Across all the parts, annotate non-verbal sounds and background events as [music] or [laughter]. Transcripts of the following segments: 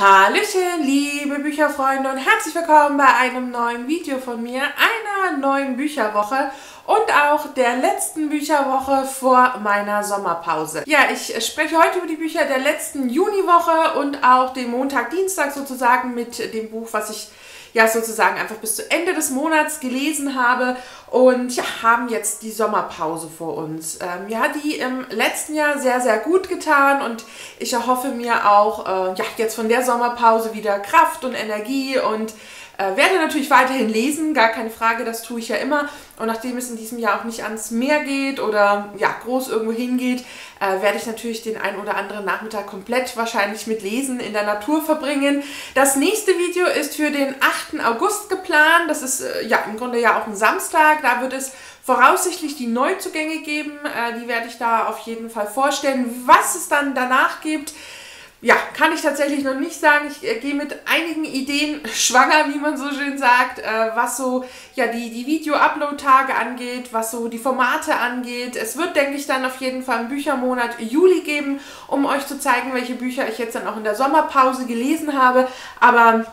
Hallöchen, liebe Bücherfreunde und herzlich willkommen bei einem neuen Video von mir, einer neuen Bücherwoche und auch der letzten Bücherwoche vor meiner Sommerpause. Ja, ich spreche heute über die Bücher der letzten Juniwoche und auch den Montag, Dienstag sozusagen mit dem Buch, was ich ja sozusagen einfach bis zu Ende des Monats gelesen habe und ja, haben jetzt die Sommerpause vor uns. Ähm, hat die im letzten Jahr sehr, sehr gut getan und ich erhoffe mir auch äh, ja, jetzt von der Sommerpause wieder Kraft und Energie und äh, werde natürlich weiterhin lesen, gar keine Frage, das tue ich ja immer. Und nachdem es in diesem Jahr auch nicht ans Meer geht oder ja, groß irgendwo hingeht, äh, werde ich natürlich den einen oder anderen Nachmittag komplett wahrscheinlich mit Lesen in der Natur verbringen. Das nächste Video ist für den 8. August geplant. Das ist äh, ja im Grunde ja auch ein Samstag. Da wird es voraussichtlich die Neuzugänge geben. Äh, die werde ich da auf jeden Fall vorstellen. Was es dann danach gibt, ja, kann ich tatsächlich noch nicht sagen. Ich äh, gehe mit einigen Ideen schwanger, wie man so schön sagt, äh, was so ja, die, die Video-Upload-Tage angeht, was so die Formate angeht. Es wird, denke ich, dann auf jeden Fall einen Büchermonat Juli geben, um euch zu zeigen, welche Bücher ich jetzt dann auch in der Sommerpause gelesen habe. Aber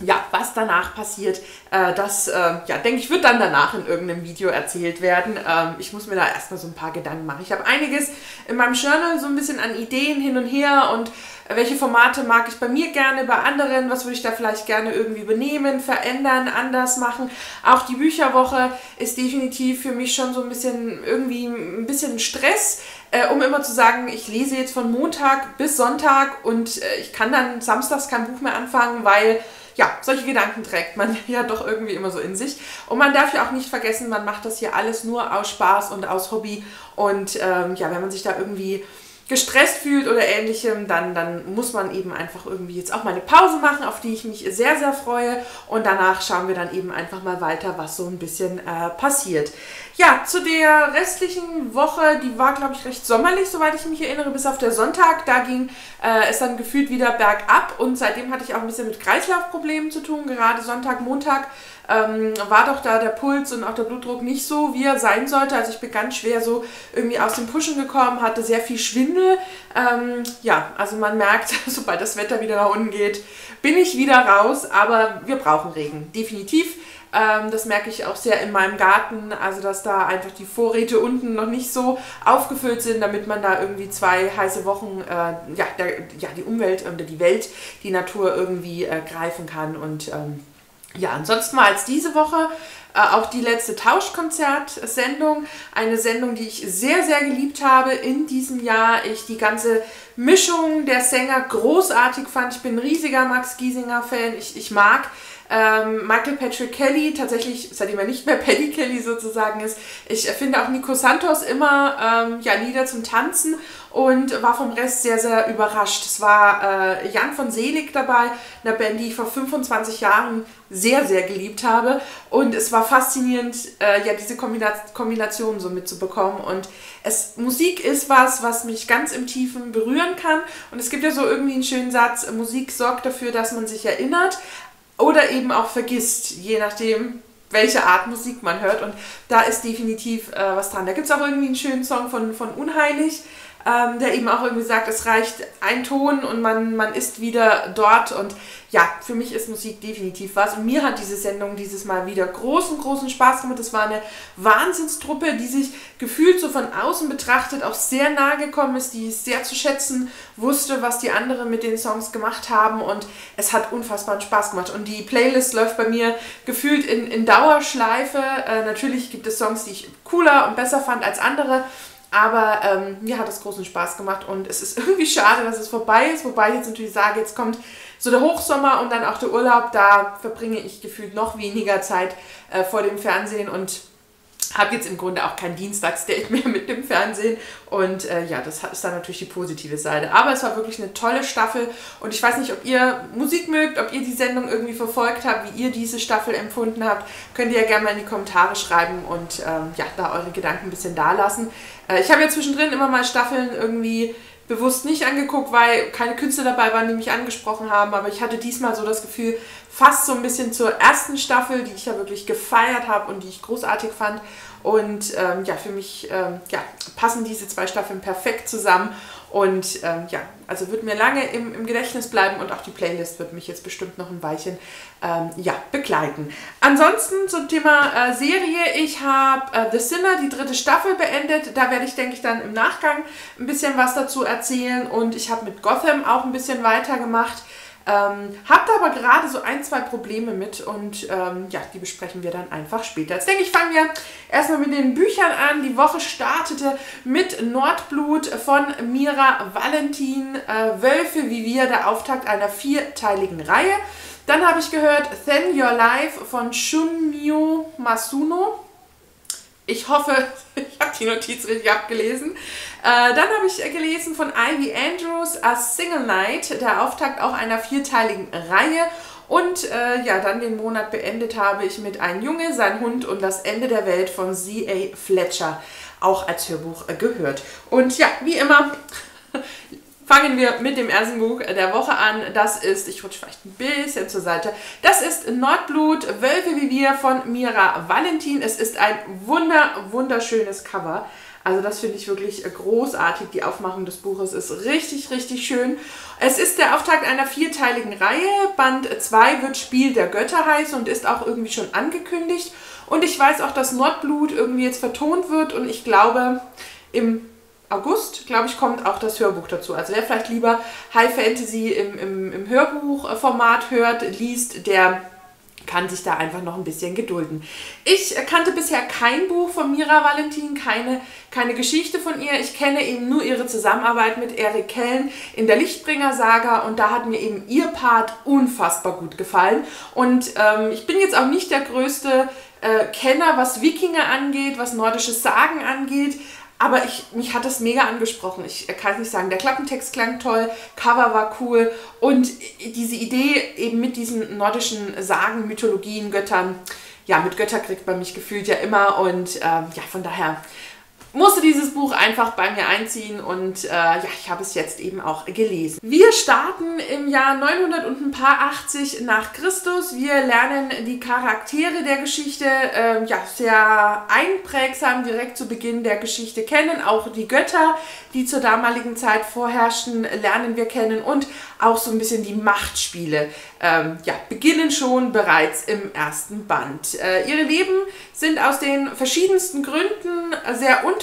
ja, was danach passiert, äh, das, äh, ja, denke ich, wird dann danach in irgendeinem Video erzählt werden. Ähm, ich muss mir da erstmal so ein paar Gedanken machen. Ich habe einiges in meinem Journal so ein bisschen an Ideen hin und her und welche Formate mag ich bei mir gerne, bei anderen, was würde ich da vielleicht gerne irgendwie benehmen, verändern, anders machen. Auch die Bücherwoche ist definitiv für mich schon so ein bisschen irgendwie ein bisschen Stress, äh, um immer zu sagen, ich lese jetzt von Montag bis Sonntag und äh, ich kann dann samstags kein Buch mehr anfangen, weil ja, solche Gedanken trägt man [laughs] ja doch irgendwie immer so in sich. Und man darf ja auch nicht vergessen, man macht das hier alles nur aus Spaß und aus Hobby. Und ähm, ja, wenn man sich da irgendwie gestresst fühlt oder ähnlichem, dann, dann muss man eben einfach irgendwie jetzt auch mal eine Pause machen, auf die ich mich sehr, sehr freue. Und danach schauen wir dann eben einfach mal weiter, was so ein bisschen äh, passiert. Ja, zu der restlichen Woche, die war, glaube ich, recht sommerlich, soweit ich mich erinnere, bis auf der Sonntag. Da ging äh, es dann gefühlt wieder bergab und seitdem hatte ich auch ein bisschen mit Kreislaufproblemen zu tun. Gerade Sonntag, Montag ähm, war doch da der Puls und auch der Blutdruck nicht so, wie er sein sollte. Also ich bin ganz schwer so irgendwie aus dem Pushen gekommen, hatte sehr viel Schwindel. Ähm, ja, also man merkt, [laughs] sobald das Wetter wieder nach unten geht, bin ich wieder raus. Aber wir brauchen Regen, definitiv. Ähm, das merke ich auch sehr in meinem Garten, also dass da einfach die Vorräte unten noch nicht so aufgefüllt sind, damit man da irgendwie zwei heiße Wochen äh, ja, der, ja, die Umwelt oder die Welt, die Natur irgendwie äh, greifen kann und ähm, ja, ansonsten war es diese Woche auch die letzte Tauschkonzert-Sendung. Eine Sendung, die ich sehr, sehr geliebt habe in diesem Jahr. Ich die ganze Mischung der Sänger großartig fand. Ich bin ein riesiger Max Giesinger-Fan. Ich, ich mag ähm, Michael Patrick Kelly, tatsächlich, seitdem er nicht mehr [laughs] Paddy Kelly sozusagen ist. Ich finde auch Nico Santos immer ähm, ja, Lieder zum Tanzen und war vom Rest sehr, sehr überrascht. Es war äh, Jan von Selig dabei, eine Band, die ich vor 25 Jahren sehr, sehr geliebt habe. Und es war faszinierend, äh, ja, diese Kombina Kombination so mitzubekommen. Und es, Musik ist was, was mich ganz im Tiefen berühren kann. Und es gibt ja so irgendwie einen schönen Satz, Musik sorgt dafür, dass man sich erinnert oder eben auch vergisst, je nachdem, welche Art Musik man hört. Und da ist definitiv äh, was dran. Da gibt es auch irgendwie einen schönen Song von, von Unheilig ähm, der eben auch irgendwie sagt, es reicht ein Ton und man, man ist wieder dort. Und ja, für mich ist Musik definitiv was. Und mir hat diese Sendung dieses Mal wieder großen, großen Spaß gemacht. Es war eine Wahnsinnstruppe, die sich gefühlt so von außen betrachtet auch sehr nahe gekommen ist, die sehr zu schätzen wusste, was die anderen mit den Songs gemacht haben. Und es hat unfassbaren Spaß gemacht. Und die Playlist läuft bei mir gefühlt in, in Dauerschleife. Äh, natürlich gibt es Songs, die ich cooler und besser fand als andere. Aber ähm, mir hat es großen Spaß gemacht und es ist [laughs] irgendwie schade, dass es vorbei ist. Wobei ich jetzt natürlich sage, jetzt kommt so der Hochsommer und dann auch der Urlaub. Da verbringe ich gefühlt noch weniger Zeit äh, vor dem Fernsehen und habe jetzt im Grunde auch kein Dienstagsdate mehr mit dem Fernsehen und äh, ja, das ist dann natürlich die positive Seite. Aber es war wirklich eine tolle Staffel und ich weiß nicht, ob ihr Musik mögt, ob ihr die Sendung irgendwie verfolgt habt, wie ihr diese Staffel empfunden habt, könnt ihr ja gerne mal in die Kommentare schreiben und ähm, ja, da eure Gedanken ein bisschen da lassen. Äh, ich habe ja zwischendrin immer mal Staffeln irgendwie bewusst nicht angeguckt, weil keine Künstler dabei waren, die mich angesprochen haben. Aber ich hatte diesmal so das Gefühl, fast so ein bisschen zur ersten Staffel, die ich ja wirklich gefeiert habe und die ich großartig fand. Und ähm, ja, für mich ähm, ja, passen diese zwei Staffeln perfekt zusammen. Und ähm, ja, also wird mir lange im, im, Gedächtnis bleiben und auch die Playlist wird mich jetzt bestimmt noch ein Weilchen ähm, ja, begleiten. Ansonsten zum Thema äh, Serie. Ich habe äh, The Sinner, die dritte Staffel beendet. Da werde ich, denke ich, dann im Nachgang ein bisschen was dazu erzählen. Und ich habe mit Gotham auch ein bisschen weitergemacht. Ähm, habt aber gerade so ein, zwei Probleme mit und ähm, ja, die besprechen wir dann einfach später. Jetzt denke ich, fangen wir erstmal mit den Büchern an. Die Woche startete mit Nordblut von Mira Valentin, äh, Wölfe wie wir, der Auftakt einer vierteiligen Reihe. Dann habe ich gehört Than Your Life von Shunmyo Masuno. Ich hoffe, [laughs] ich habe die Notiz richtig abgelesen. Äh, dann habe ich gelesen von Ivy Andrews, A Single Night, der Auftakt auch einer vierteiligen Reihe. Und äh, ja, dann den Monat beendet habe ich mit Ein Junge, sein Hund und das Ende der Welt von C.A. Fletcher, auch als Hörbuch gehört. Und ja, wie immer [laughs] Fangen wir mit dem ersten Buch der Woche an. Das ist, ich rutsche vielleicht ein bisschen zur Seite, das ist Nordblut, Wölfe wie wir von Mira Valentin. Es ist ein wunder, wunderschönes Cover. Also das finde ich wirklich großartig. Die Aufmachung des Buches ist richtig, richtig schön. Es ist der Auftakt einer vierteiligen Reihe. Band 2 wird Spiel der Götter heißen und ist auch irgendwie schon angekündigt. Und ich weiß auch, dass Nordblut irgendwie jetzt vertont wird und ich glaube, im August, glaube ich, kommt auch das Hörbuch dazu. Also wer vielleicht lieber High Fantasy im, im, im Hörbuchformat hört, liest, der kann sich da einfach noch ein bisschen gedulden. Ich kannte bisher kein Buch von Mira Valentin, keine, keine Geschichte von ihr. Ich kenne eben nur ihre Zusammenarbeit mit Erik Kellen in der Lichtbringer-Saga und da hat mir eben ihr Part unfassbar gut gefallen. Und ähm, ich bin jetzt auch nicht der größte äh, Kenner, was Wikinger angeht, was nordische Sagen angeht. Aber ich, mich hat das mega angesprochen. Ich kann es nicht sagen. Der Klappentext klang toll, Cover war cool und diese Idee eben mit diesen nordischen Sagen, Mythologien, Göttern, ja, mit Götter kriegt man mich gefühlt ja immer und ähm, ja, von daher musste dieses Buch einfach bei mir einziehen und äh, ja, ich habe es jetzt eben auch gelesen. Wir starten im Jahr 900 und ein paar 80 nach Christus. Wir lernen die Charaktere der Geschichte äh, ja, sehr einprägsam direkt zu Beginn der Geschichte kennen. Auch die Götter, die zur damaligen Zeit vorherrschten, lernen wir kennen und auch so ein bisschen die Machtspiele ähm, ja, beginnen schon bereits im ersten Band. Äh, ihre Leben sind aus den verschiedensten Gründen sehr unterschiedlich,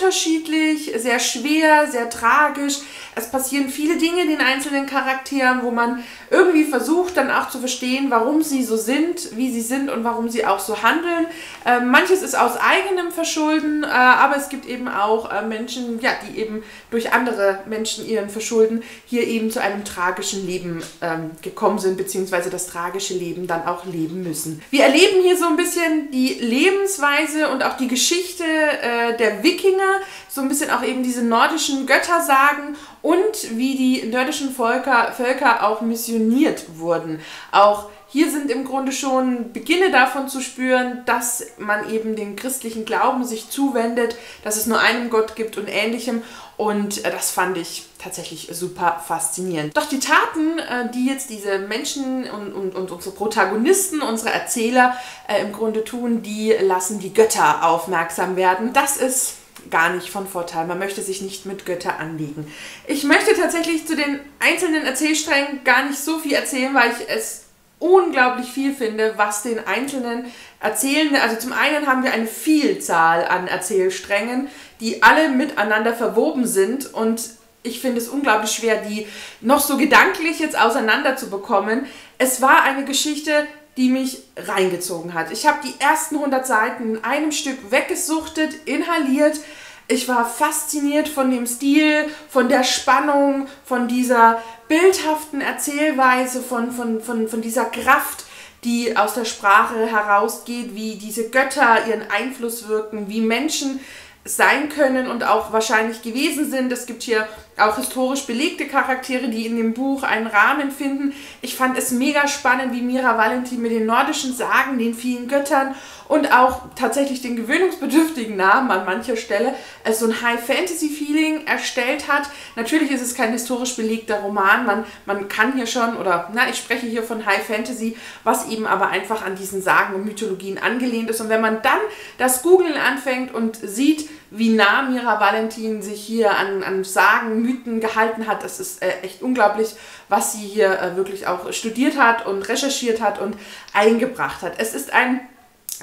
sehr schwer, sehr tragisch. Es passieren viele Dinge den einzelnen Charakteren, wo man irgendwie versucht dann auch zu verstehen, warum sie so sind, wie sie sind und warum sie auch so handeln. Äh, manches ist aus eigenem Verschulden, äh, aber es gibt eben auch äh, Menschen, ja, die eben durch andere Menschen ihren Verschulden hier eben zu einem tragischen Leben ähm, gekommen sind, beziehungsweise das tragische Leben dann auch leben müssen. Wir erleben hier so ein bisschen die Lebensweise und auch die Geschichte äh, der Wikinger, so ein bisschen auch eben diese nordischen Göttersagen und wie die nordischen Völker, Völker auch missioniert wurden. Auch hier sind im Grunde schon Beginne davon zu spüren, dass man eben dem christlichen Glauben sich zuwendet, dass es nur einen Gott gibt und ähnlichem. Und äh, das fand ich tatsächlich super faszinierend. Doch die Taten, äh, die jetzt diese Menschen und, und, und unsere Protagonisten, unsere Erzähler äh, im Grunde tun, die lassen die Götter aufmerksam werden. Das ist gar nicht von Vorteil. Man möchte sich nicht mit Götter anlegen. Ich möchte tatsächlich zu den einzelnen Erzählsträngen gar nicht so viel erzählen, weil ich es unglaublich viel finde, was den einzelnen Erzählenden, also zum einen haben wir eine Vielzahl an Erzählsträngen, die alle miteinander verwoben sind und ich finde es unglaublich schwer, die noch so gedanklich jetzt auseinander zu bekommen. Es war eine Geschichte, die mich reingezogen hat. Ich habe die ersten 100 Seiten in einem Stück weggesuchtet, inhaliert. Ich war fasziniert von dem Stil, von der Spannung, von dieser bildhaften Erzählweise, von, von, von, von dieser Kraft, die aus der Sprache herausgeht, wie diese Götter ihren Einfluss wirken, wie Menschen sein können und auch wahrscheinlich gewesen sind. Es gibt hier auch historisch belegte Charaktere, die in dem Buch einen Rahmen finden. Ich fand es mega spannend, wie Mira Valentin mit den nordischen Sagen, den vielen Göttern und auch tatsächlich den gewöhnungsbedürftigen Namen an mancher Stelle so ein High-Fantasy-Feeling erstellt hat. Natürlich ist es kein historisch belegter Roman, man, man kann hier schon, oder na, ich spreche hier von High-Fantasy, was eben aber einfach an diesen Sagen und Mythologien angelehnt ist. Und wenn man dann das Googlen anfängt und sieht, wie nah Mira Valentin sich hier an, an Sagen, Mythen gehalten hat. Das ist äh, echt unglaublich, was sie hier äh, wirklich auch studiert hat und recherchiert hat und eingebracht hat. Es ist ein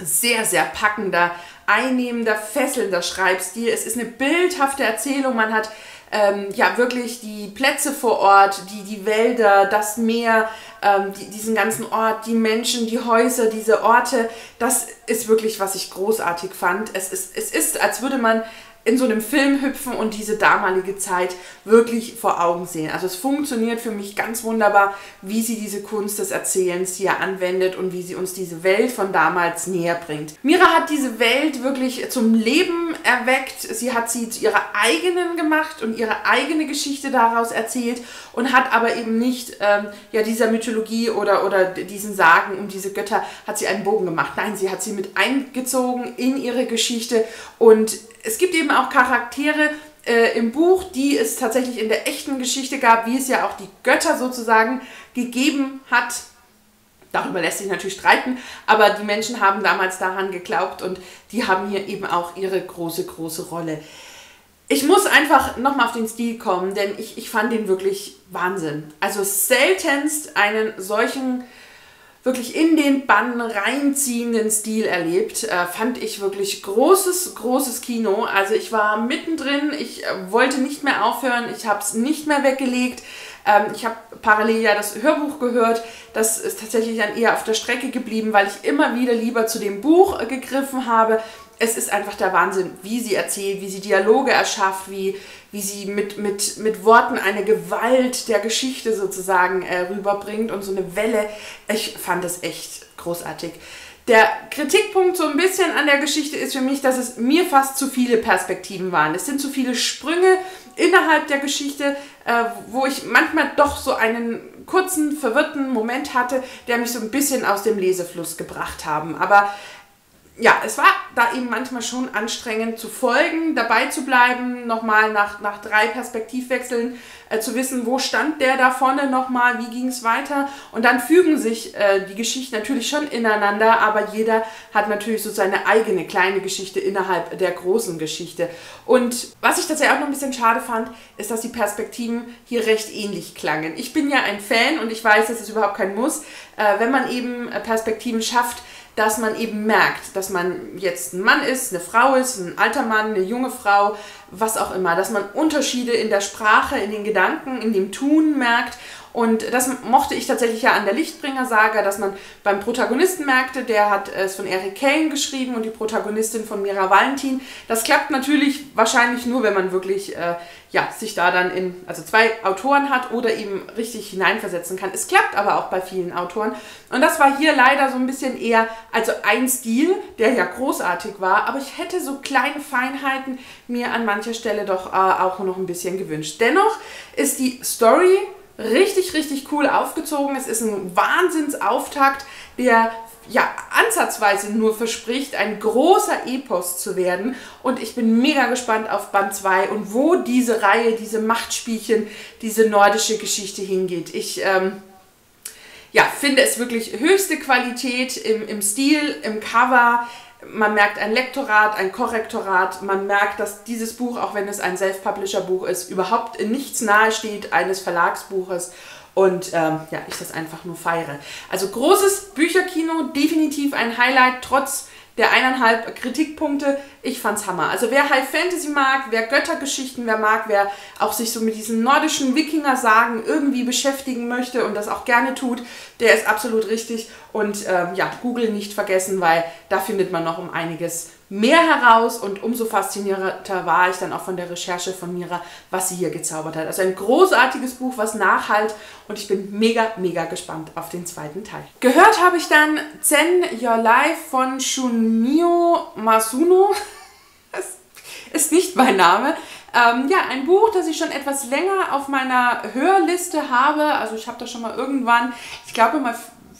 sehr, sehr packender, einnehmender, fesselnder Schreibstil. Es ist eine bildhafte Erzählung. Man hat ähm, ja wirklich die Plätze vor Ort, die, die Wälder, das Meer, ähm, die, diesen ganzen Ort, die Menschen, die Häuser, diese Orte. Das ist wirklich, was ich großartig fand. Es ist, es ist als würde man in so einem Film hüpfen und diese damalige Zeit wirklich vor Augen sehen. Also es funktioniert für mich ganz wunderbar, wie sie diese Kunst des Erzählens hier anwendet und wie sie uns diese Welt von damals näher bringt. Mira hat diese Welt wirklich zum Leben erweckt. Sie hat sie zu ihrer eigenen gemacht und ihre eigene Geschichte daraus erzählt und hat aber eben nicht ähm, ja, dieser Mythologie oder, oder diesen Sagen um diese Götter hat sie einen Bogen gemacht. Nein, sie hat sie mit eingezogen in ihre Geschichte und es gibt eben auch Charaktere äh, im Buch, die es tatsächlich in der echten Geschichte gab, wie es ja auch die Götter sozusagen gegeben hat. Darüber lässt sich natürlich streiten, aber die Menschen haben damals daran geglaubt und die haben hier eben auch ihre große, große Rolle. Ich muss einfach nochmal auf den Stil kommen, denn ich, ich fand den wirklich Wahnsinn. Also seltenst einen solchen wirklich in den Bann reinziehenden Stil erlebt. Äh, fand ich wirklich großes, großes Kino. Also ich war mittendrin, ich äh, wollte nicht mehr aufhören, ich habe es nicht mehr weggelegt. Ähm, ich habe parallel ja das Hörbuch gehört. Das ist tatsächlich dann eher auf der Strecke geblieben, weil ich immer wieder lieber zu dem Buch äh, gegriffen habe es ist einfach der Wahnsinn, wie sie erzählt, wie sie Dialoge erschafft, wie, wie sie mit, mit, mit Worten eine Gewalt der Geschichte sozusagen äh, rüberbringt und so eine Welle. Ich fand das echt großartig. Der Kritikpunkt so ein bisschen an der Geschichte ist für mich, dass es mir fast zu viele Perspektiven waren. Es sind zu viele Sprünge innerhalb der Geschichte, äh, wo ich manchmal doch so einen kurzen, verwirrten Moment hatte, der mich so ein bisschen aus dem Lesefluss gebracht haben. Aber ja, es war da eben manchmal schon anstrengend zu folgen, dabei zu bleiben, nochmal nach, nach drei Perspektivwechseln äh, zu wissen, wo stand der da vorne nochmal, wie ging es weiter. Und dann fügen sich äh, die Geschichten natürlich schon ineinander, aber jeder hat natürlich so seine eigene kleine Geschichte innerhalb der großen Geschichte. Und was ich tatsächlich auch noch ein bisschen schade fand, ist, dass die Perspektiven hier recht ähnlich klangen. Ich bin ja ein Fan und ich weiß, dass es überhaupt kein Muss, äh, wenn man eben äh, Perspektiven schafft, dass man eben merkt, dass man jetzt ein Mann ist, eine Frau ist, ein alter Mann, eine junge Frau, was auch immer, dass man Unterschiede in der Sprache, in den Gedanken, in dem Tun merkt und das mochte ich tatsächlich ja an der Lichtbringer-Saga, dass man beim Protagonisten merkte, der hat es von Eric Kane geschrieben und die Protagonistin von Mira Valentin. Das klappt natürlich wahrscheinlich nur, wenn man wirklich äh, ja, sich da dann in, also zwei Autoren hat oder eben richtig hineinversetzen kann. Es klappt aber auch bei vielen Autoren. Und das war hier leider so ein bisschen eher, also ein Stil, der ja großartig war, aber ich hätte so kleine Feinheiten mir an mancher Stelle doch äh, auch noch ein bisschen gewünscht. Dennoch ist die Story richtig, richtig cool aufgezogen. Es ist ein Wahnsinnsauftakt, der ja ansatzweise nur verspricht, ein großer Epos zu werden. Und ich bin mega gespannt auf Band 2 und wo diese Reihe, diese Machtspielchen, diese nordische Geschichte hingeht. Ich ähm, ja, finde es wirklich höchste Qualität im, im Stil, im Cover, man merkt ein Lektorat, ein Korrektorat, man merkt, dass dieses Buch, auch wenn es ein Self-Publisher-Buch ist, überhaupt in nichts nahe steht eines Verlagsbuches und ähm, ja, ich das einfach nur feiere. Also großes Bücherkino, definitiv ein Highlight, trotz der eineinhalb Kritikpunkte. Ich fand's Hammer. Also wer High Fantasy mag, wer Göttergeschichten, wer mag, wer auch sich so mit diesen nordischen Wikinger-Sagen irgendwie beschäftigen möchte und das auch gerne tut, der ist absolut richtig. Und ähm, ja, Google nicht vergessen, weil da findet man noch um einiges mehr heraus und umso faszinierter war ich dann auch von der Recherche von Mira, was sie hier gezaubert hat. Also ein großartiges Buch, was nachhalt und ich bin mega, mega gespannt auf den zweiten Teil. Gehört habe ich dann Zen Your Life von Shunmio Masuno. [laughs] ist nicht mein Name. Ähm, ja, ein Buch, das ich schon etwas länger auf meiner Hörliste habe. Also ich habe da schon mal irgendwann, ich glaube mal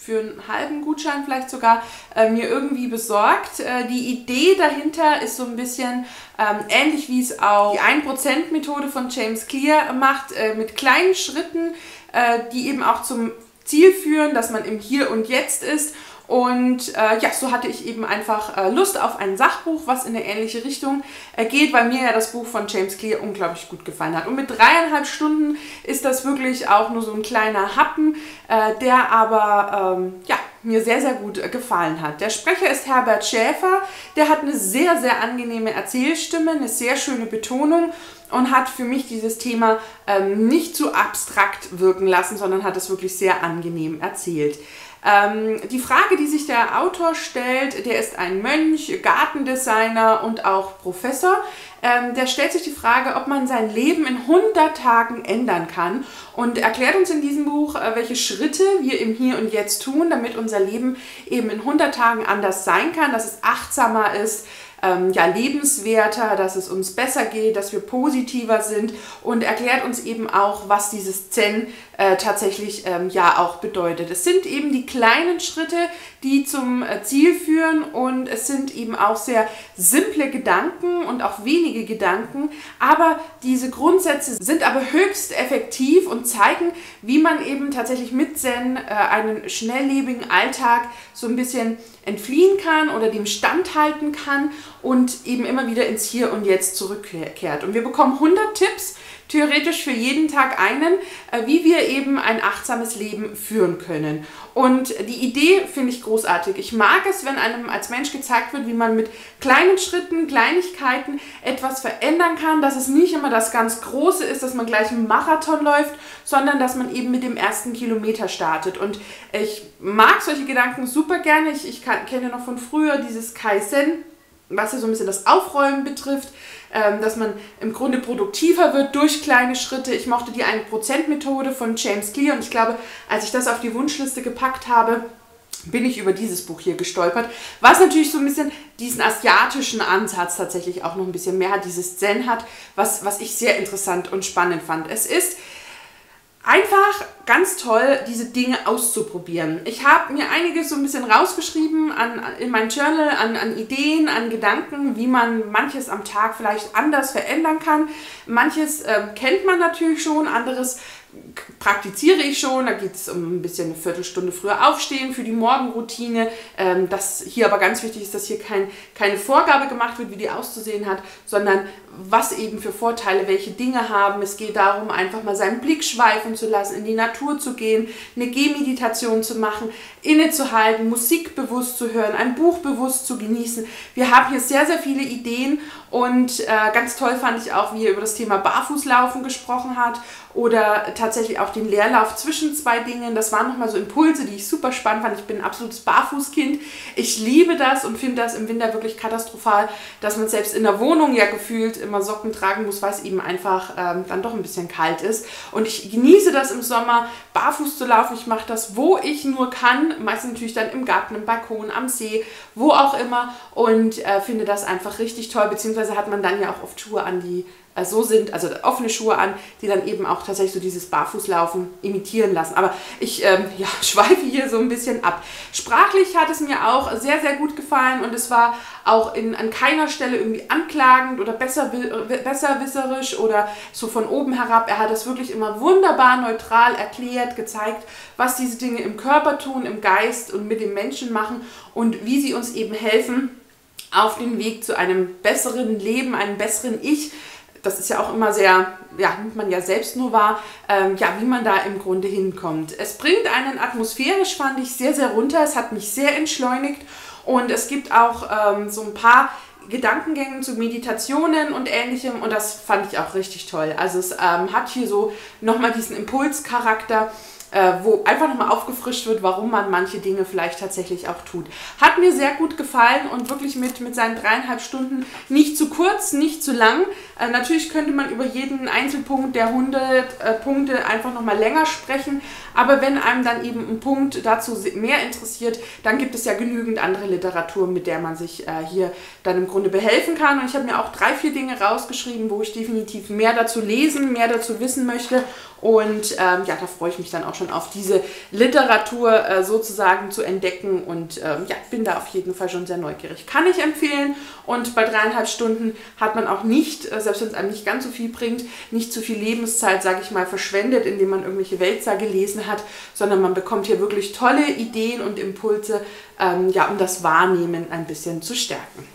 für einen halben Gutschein vielleicht sogar äh, mir irgendwie besorgt. Äh, die Idee dahinter ist so ein bisschen ähm, ähnlich wie es auch die 1%-Methode von James Clear macht, äh, mit kleinen Schritten, äh, die eben auch zum Ziel führen, dass man im Hier und Jetzt ist und äh, ja, so hatte ich eben einfach äh, Lust auf ein Sachbuch, was in eine ähnliche Richtung äh, geht, weil mir ja das Buch von James Clear unglaublich gut gefallen hat. Und mit dreieinhalb Stunden ist das wirklich auch nur so ein kleiner Happen, äh, der aber ähm, ja, mir sehr, sehr gut äh, gefallen hat. Der Sprecher ist Herbert Schäfer, der hat eine sehr, sehr angenehme Erzählstimme, eine sehr schöne Betonung und hat für mich dieses Thema ähm, nicht zu abstrakt wirken lassen, sondern hat es wirklich sehr angenehm erzählt. Ähm, die Frage, die sich der Autor stellt, der ist ein Mönch, Gartendesigner und auch Professor. Ähm, der stellt sich die Frage, ob man sein Leben in 100 Tagen ändern kann und erklärt uns in diesem Buch, äh, welche Schritte wir im Hier und Jetzt tun, damit unser Leben eben in 100 Tagen anders sein kann, dass es achtsamer ist, ähm, ja, lebenswerter, dass es uns besser geht, dass wir positiver sind und erklärt uns eben auch, was dieses Zen äh, tatsächlich ähm, ja auch bedeutet. Es sind eben die kleinen Schritte, die zum äh, Ziel führen und es sind eben auch sehr simple Gedanken und auch wenige Gedanken, aber diese Grundsätze sind aber höchst effektiv und zeigen, wie man eben tatsächlich mit Zen äh, einen schnelllebigen Alltag so ein bisschen entfliehen kann oder dem standhalten kann und eben immer wieder ins Hier und Jetzt zurückkehrt. Und wir bekommen 100 Tipps, theoretisch für jeden Tag einen, äh, wie wir eben ein achtsames Leben führen können. Und die Idee finde ich großartig. Ich mag es, wenn einem als Mensch gezeigt wird, wie man mit kleinen Schritten, Kleinigkeiten etwas verändern kann, dass es nicht immer das ganz Große ist, dass man gleich einen Marathon läuft, sondern dass man eben mit dem ersten Kilometer startet. Und ich mag solche Gedanken super gerne. Ich, ich kenne noch von früher dieses Kaizen was ja so ein bisschen das Aufräumen betrifft, ähm, dass man im Grunde produktiver wird durch kleine Schritte. Ich mochte die 1%-Methode von James Clear und ich glaube, als ich das auf die Wunschliste gepackt habe, bin ich über dieses Buch hier gestolpert, was natürlich so ein bisschen diesen asiatischen Ansatz tatsächlich auch noch ein bisschen mehr hat, dieses Zen hat, was, was ich sehr interessant und spannend fand. Es ist einfach ganz toll, diese Dinge auszuprobieren. Ich habe mir einiges so ein bisschen rausgeschrieben an, in mein Journal, an, an Ideen, an Gedanken, wie man manches am Tag vielleicht anders verändern kann. Manches äh, kennt man natürlich schon, anderes praktiziere ich schon. Da geht es um ein bisschen eine Viertelstunde früher aufstehen für die Morgenroutine. Ähm, das hier aber ganz wichtig ist, dass hier kein, keine Vorgabe gemacht wird, wie die auszusehen hat, sondern was eben für Vorteile welche Dinge haben. Es geht darum, einfach mal seinen Blick schweifen zu lassen, in die Natur zu gehen, eine Gehmeditation zu machen, innezuhalten, Musik bewusst zu hören, ein Buch bewusst zu genießen. Wir haben hier sehr, sehr viele Ideen und äh, ganz toll fand ich auch, wie er über das Thema Barfußlaufen gesprochen hat oder tatsächlich auch den Leerlauf zwischen zwei Dingen. Das waren nochmal so Impulse, die ich super spannend fand. Ich bin ein absolutes Barfußkind. Ich liebe das und finde das im Winter wirklich katastrophal, dass man selbst in der Wohnung ja gefühlt immer Socken tragen muss, weil es eben einfach ähm, dann doch ein bisschen kalt ist. Und ich genieße das im Sommer, barfuß zu laufen. Ich mache das, wo ich nur kann. Meistens natürlich dann im Garten, im Balkon, am See, wo auch immer. Und äh, finde das einfach richtig toll. Beziehungsweise hat man dann ja auch oft Schuhe an, die so sind, also offene Schuhe an, die dann eben auch tatsächlich so dieses Barfußlaufen imitieren lassen. Aber ich ähm, [laughs] ja, schweife hier so ein bisschen ab. Sprachlich hat es mir auch sehr, sehr gut gefallen und es war auch in, an keiner Stelle irgendwie anklagend oder besser, besserwisserisch oder so von oben herab. Er hat es wirklich immer wunderbar neutral erklärt, gezeigt, was diese Dinge im Körper tun, im Geist und mit dem Menschen machen und wie sie uns eben helfen auf dem Weg zu einem besseren Leben, einem besseren Ich, das ist ja auch immer sehr, ja, nimmt man ja selbst nur wahr, ähm, ja, wie man da im Grunde hinkommt. Es bringt einen atmosphärisch, fand ich, sehr, sehr runter. Es hat mich sehr entschleunigt und es gibt auch ähm, so ein paar Gedankengängen zu Meditationen und ähnlichem und das fand ich auch richtig toll. Also es ähm, hat hier so nochmal diesen Impulscharakter äh, wo einfach nochmal aufgefrischt wird, warum man manche Dinge vielleicht tatsächlich auch tut. Hat mir sehr gut gefallen und wirklich mit, mit seinen dreieinhalb Stunden nicht zu kurz, nicht zu lang. Äh, natürlich könnte man über jeden Einzelpunkt der 100 äh, Punkte einfach nochmal länger sprechen, aber wenn einem dann eben ein Punkt dazu mehr interessiert, dann gibt es ja genügend andere Literatur, mit der man sich äh, hier dann im Grunde behelfen kann. Und ich habe mir auch drei, vier Dinge rausgeschrieben, wo ich definitiv mehr dazu lesen, mehr dazu wissen möchte und ähm, ja, da freue ich mich dann auch schon auf diese Literatur äh, sozusagen zu entdecken und ähm, ja, bin da auf jeden Fall schon sehr neugierig. Kann ich empfehlen und bei dreieinhalb Stunden hat man auch nicht, äh, selbst wenn es einem nicht ganz so viel bringt, nicht zu viel Lebenszeit, sage ich mal, verschwendet, indem man irgendwelche Wälzer gelesen hat, sondern man bekommt hier wirklich tolle Ideen und Impulse, ähm, ja, um das Wahrnehmen ein bisschen zu stärken.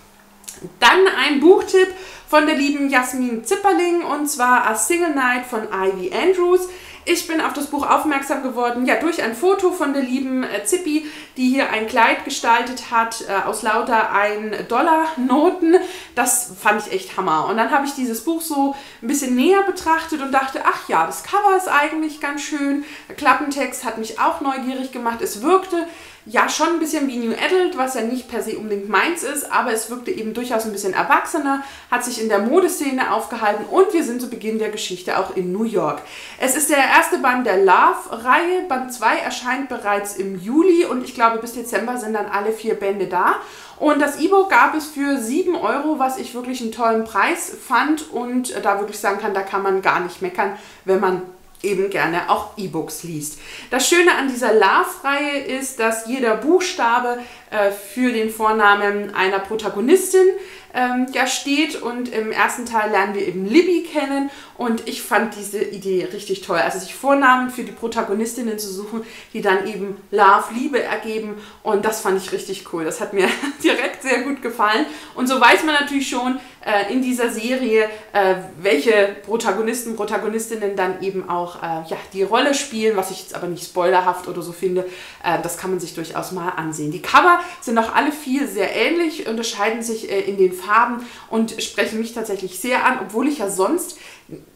Dann ein Buchtipp von der lieben Jasmin Zipperling und zwar A Single Night von Ivy Andrews. Ich bin auf das Buch aufmerksam geworden, ja, durch ein Foto von der lieben äh, Zippi, die hier ein Kleid gestaltet hat äh, aus lauter 1-Dollar-Noten. Das fand ich echt Hammer. Und dann habe ich dieses Buch so ein bisschen näher betrachtet und dachte, ach ja, das Cover ist eigentlich ganz schön. Der Klappentext hat mich auch neugierig gemacht. Es wirkte ja schon ein bisschen wie New Adult, was ja nicht per se unbedingt meins ist, aber es wirkte eben durchaus ein bisschen erwachsener, hat sich in der Modeszene aufgehalten und wir sind zu Beginn der Geschichte auch in New York. Es ist der erste Band der Love-Reihe. Band 2 erscheint bereits im Juli und ich glaube bis Dezember sind dann alle vier Bände da. Und das E-Book gab es für 7 Euro, was ich wirklich einen tollen Preis fand und da wirklich sagen kann, da kann man gar nicht meckern, wenn man eben gerne auch E-Books liest. Das Schöne an dieser Love-Reihe ist, dass jeder Buchstabe äh, für den Vornamen einer Protagonistin ähm, ja steht und im ersten Teil lernen wir eben Libby kennen und ich fand diese Idee richtig toll. Also sich Vornamen für die Protagonistinnen zu suchen, die dann eben Love, Liebe ergeben und das fand ich richtig cool. Das hat mir [laughs] direkt sehr gut gefallen und so weiß man natürlich schon äh, in dieser Serie, äh, welche Protagonisten, Protagonistinnen dann eben auch äh, ja, die Rolle spielen, was ich jetzt aber nicht spoilerhaft oder so finde. Äh, das kann man sich durchaus mal ansehen. Die Cover sind auch alle vier sehr ähnlich, unterscheiden sich äh, in den Farben und sprechen mich tatsächlich sehr an, obwohl ich ja sonst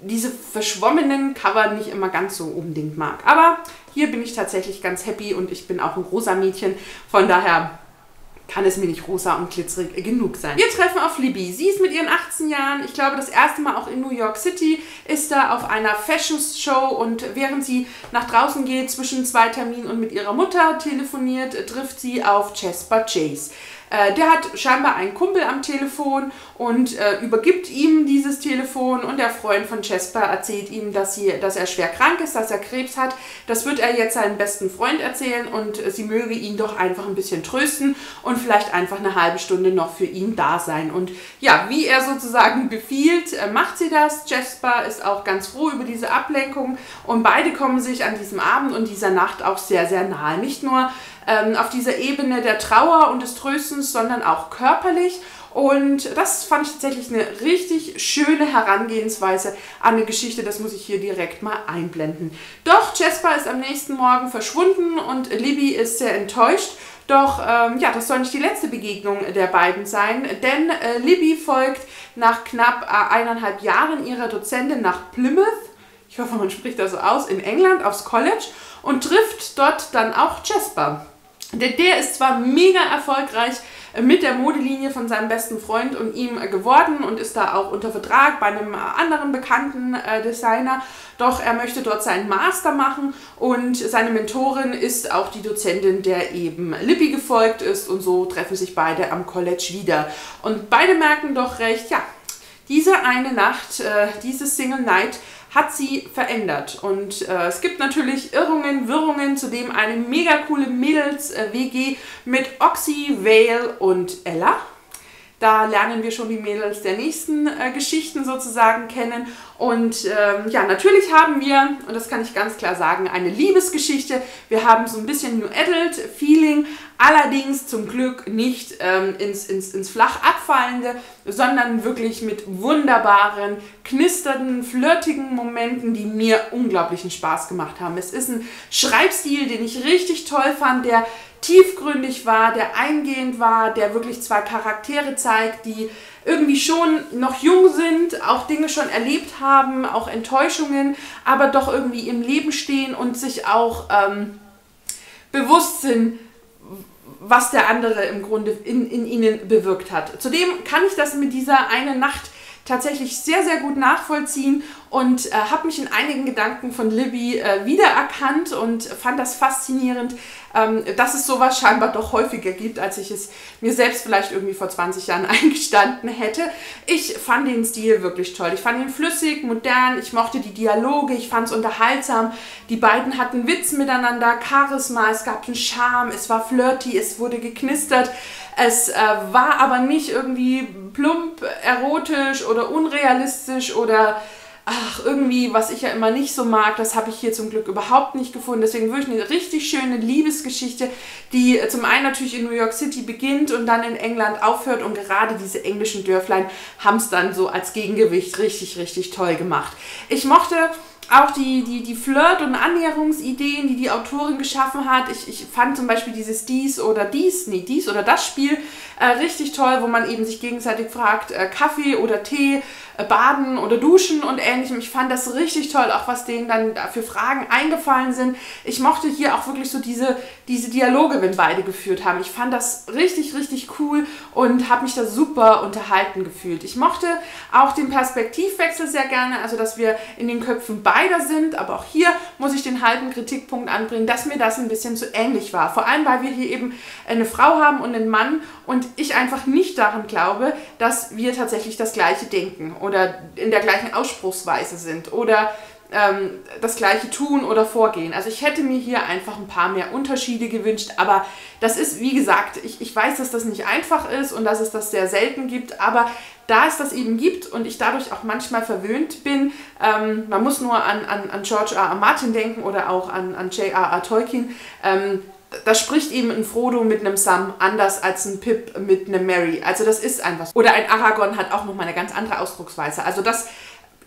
diese verschwommenen Cover nicht immer ganz so unbedingt mag. Aber hier bin ich tatsächlich ganz happy und ich bin auch ein rosa Mädchen. Von daher kann es mir nicht rosa und glitzerig genug sein. Wir treffen auf Libby. Sie ist mit ihren 18 Jahren, ich glaube das erste Mal auch in New York City, ist da auf einer Fashion Show und während sie nach draußen geht zwischen zwei Terminen und mit ihrer Mutter telefoniert, trifft sie auf Jasper Chase. Äh, der hat scheinbar einen Kumpel am Telefon und äh, übergibt ihm dieses Telefon und der Freund von Jasper erzählt ihm, dass, sie, dass er schwer krank ist, dass er Krebs hat. Das wird er jetzt seinem besten Freund erzählen und sie möge ihn doch einfach ein bisschen trösten und vielleicht einfach eine halbe Stunde noch für ihn da sein. Und ja, wie er sozusagen [laughs] befiehlt, äh, macht sie das. Jasper ist auch ganz froh über diese Ablenkung und beide kommen sich an diesem Abend und dieser Nacht auch sehr, sehr nahe. Nicht nur ähm, auf dieser Ebene der Trauer und des Tröstens, sondern auch körperlich. Und das fand ich tatsächlich eine richtig schöne Herangehensweise an eine Geschichte. Das muss ich hier direkt mal einblenden. Doch Jasper ist am nächsten Morgen verschwunden und Libby ist sehr enttäuscht. Doch ähm, ja, das soll nicht die letzte Begegnung der beiden sein, denn äh, Libby folgt nach knapp äh, eineinhalb Jahren ihrer Dozentin nach Plymouth. Ich hoffe, man spricht das so aus, in England aufs College und trifft dort dann auch Jasper. Der, der ist zwar mega erfolgreich mit der Modelinie von seinem besten Freund und ihm geworden und ist da auch unter Vertrag bei einem anderen bekannten äh, Designer. Doch er möchte dort seinen Master machen und seine Mentorin ist auch die Dozentin, der eben Lippi gefolgt ist und so treffen sich beide am College wieder. Und beide merken doch recht, ja, diese eine Nacht, äh, diese Single Night hat sie verändert. Und äh, es gibt natürlich Irrungen, Wirrungen, zudem eine mega coole Mädels-WG mit Oxy, Vale und Ella. Da lernen wir schon die Mädels der nächsten äh, Geschichten sozusagen kennen. Und ähm, ja, natürlich haben wir, und das kann ich ganz klar sagen, eine Liebesgeschichte. Wir haben so ein bisschen New Adult Feeling, allerdings zum Glück nicht ähm, ins, ins, ins flach abfallende, sondern wirklich mit wunderbaren, knisternden, flirtigen Momenten, die mir unglaublichen Spaß gemacht haben. Es ist ein Schreibstil, den ich richtig toll fand, der tiefgründig war, der eingehend war, der wirklich zwei Charaktere zeigt, die irgendwie schon noch jung sind, auch Dinge schon erlebt haben, auch Enttäuschungen, aber doch irgendwie im Leben stehen und sich auch ähm, bewusst sind, was der andere im Grunde in, in ihnen bewirkt hat. Zudem kann ich das mit dieser eine Nacht tatsächlich sehr, sehr gut nachvollziehen und äh, habe mich in einigen Gedanken von Libby äh, wiedererkannt und fand das faszinierend, ähm, dass es sowas scheinbar doch häufiger gibt, als ich es mir selbst vielleicht irgendwie vor 20 Jahren [laughs] eingestanden hätte. Ich fand den Stil wirklich toll. Ich fand ihn flüssig, modern, ich mochte die Dialoge, ich fand es unterhaltsam. Die beiden hatten Witz miteinander, Charisma, es gab einen Charme, es war flirty, es wurde geknistert. Es äh, war aber nicht irgendwie plump, erotisch oder unrealistisch oder ach, irgendwie, was ich ja immer nicht so mag, das habe ich hier zum Glück überhaupt nicht gefunden. Deswegen wirklich eine richtig schöne Liebesgeschichte, die zum einen natürlich in New York City beginnt und dann in England aufhört. Und gerade diese englischen Dörflein haben es dann so als Gegengewicht richtig, richtig toll gemacht. Ich mochte auch die, die, die Flirt- und Annäherungsideen, die die Autorin geschaffen hat. Ich, ich fand zum Beispiel dieses Dies oder Dies, nee, Dies oder das Spiel äh, richtig toll, wo man eben sich gegenseitig fragt, äh, Kaffee oder Tee, Baden oder Duschen und ähnlichem. Ich fand das richtig toll, auch was denen dann für Fragen eingefallen sind. Ich mochte hier auch wirklich so diese, diese Dialoge, wenn beide geführt haben. Ich fand das richtig, richtig cool und habe mich da super unterhalten gefühlt. Ich mochte auch den Perspektivwechsel sehr gerne, also dass wir in den Köpfen beider sind, aber auch hier muss ich den halben Kritikpunkt anbringen, dass mir das ein bisschen zu ähnlich war. Vor allem, weil wir hier eben eine Frau haben und einen Mann und ich einfach nicht daran glaube, dass wir tatsächlich das Gleiche denken oder in der gleichen Ausspruchsweise sind oder ähm, das gleiche tun oder vorgehen. Also ich hätte mir hier einfach ein paar mehr Unterschiede gewünscht, aber das ist, wie gesagt, ich, ich weiß, dass das nicht einfach ist und dass es das sehr selten gibt, aber da es das eben gibt und ich dadurch auch manchmal verwöhnt bin, ähm, man muss nur an, an, an George R. R. Martin denken oder auch an, an J.R.R. Tolkien, ähm, da spricht eben ein Frodo mit einem Sam anders als ein Pip mit einem Mary. Also das ist einfach so. Oder ein Aragorn hat auch nochmal eine ganz andere Ausdrucksweise. Also das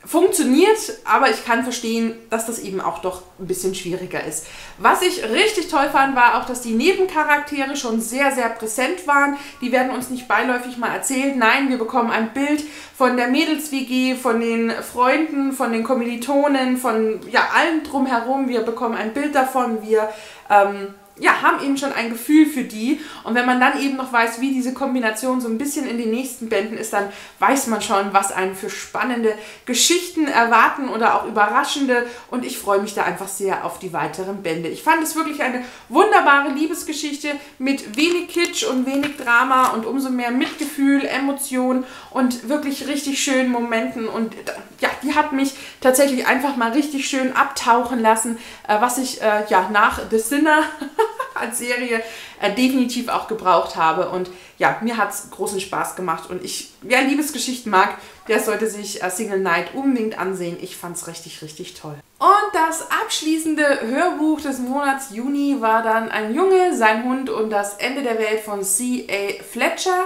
funktioniert, aber ich kann verstehen, dass das eben auch doch ein bisschen schwieriger ist. Was ich richtig toll fand, war auch, dass die Nebencharaktere schon sehr, sehr präsent waren. Die werden uns nicht beiläufig mal erzählt. Nein, wir bekommen ein Bild von der Mädels-WG, von den Freunden, von den Kommilitonen, von ja, allem drumherum. Wir bekommen ein Bild davon. Wir ähm, ja, haben eben schon ein Gefühl für die. Und wenn man dann eben noch weiß, wie diese Kombination so ein bisschen in den nächsten Bänden ist, dann weiß man schon, was einen für spannende Geschichten erwarten oder auch überraschende. Und ich freue mich da einfach sehr auf die weiteren Bände. Ich fand es wirklich eine wunderbare Liebesgeschichte mit wenig Kitsch und wenig Drama und umso mehr Mitgefühl, Emotion und wirklich richtig schönen Momenten. Und ja, die hat mich tatsächlich einfach mal richtig schön abtauchen lassen, äh, was ich äh, ja nach The Sinner [laughs] [laughs] als Serie äh, definitiv auch gebraucht habe. Und ja, mir hat es großen Spaß gemacht. Und ich, wer Liebesgeschichten mag, der sollte sich äh, Single Night unbedingt ansehen. Ich fand es richtig, richtig toll. Und das abschließende Hörbuch des Monats Juni war dann Ein Junge, sein Hund und das Ende der Welt von C.A. Fletcher.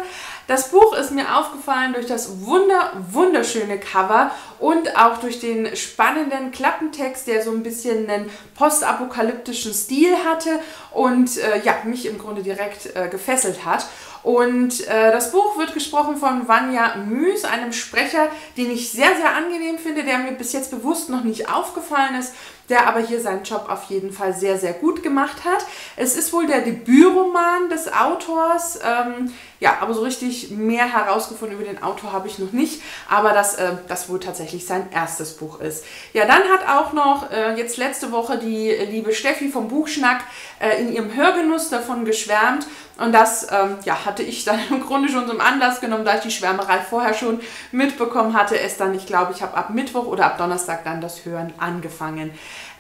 Das Buch ist mir aufgefallen durch das wunder, wunderschöne Cover und auch durch den spannenden Klappentext, der so ein bisschen einen postapokalyptischen Stil hatte und äh, ja, mich im Grunde direkt äh, gefesselt hat. Und äh, das Buch wird gesprochen von Vanya Müs, einem Sprecher, den ich sehr, sehr angenehm finde, der mir bis jetzt bewusst noch nicht aufgefallen ist, der aber hier seinen Job auf jeden Fall sehr, sehr gut gemacht hat. Es ist wohl der Debütroman des Autors. Ähm, ja, aber so richtig mehr herausgefunden über den Autor habe ich noch nicht, aber dass äh, das wohl tatsächlich sein erstes Buch ist. Ja, dann hat auch noch äh, jetzt letzte Woche die liebe Steffi vom Buchschnack äh, in ihrem Hörgenuss davon geschwärmt und das ähm, ja, hatte ich [laughs] dann im Grunde schon zum Anlass genommen, da ich die Schwärmerei vorher schon mitbekommen hatte, es dann, ich glaube, ich habe ab Mittwoch oder ab Donnerstag dann das Hören angefangen.